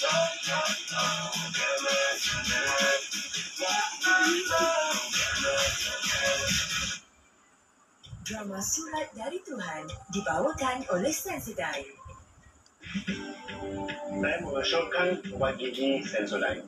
Drama Surat dari Tuhan dibawakan oleh Sensodyne. Saya mengesyorkan wajib Sensodyne.